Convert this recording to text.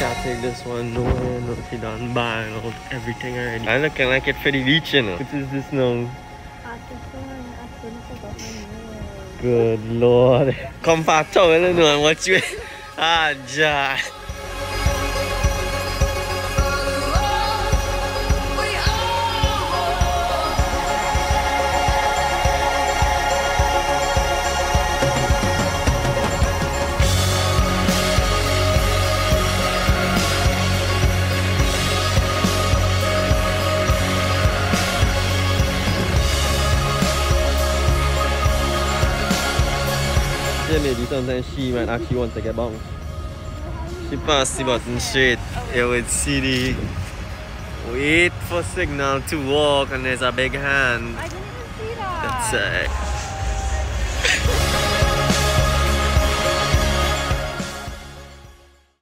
take this one. No, no, she done out everything already. I'm looking like it for the beach, you know. What is this now? Good lord. Come back to you know and watch you. Ah, ja. Yeah, maybe sometimes she might actually want to get bounced. She passed the button straight. You would see the wait for signal to walk and there's a big hand. I didn't even see that. That's it.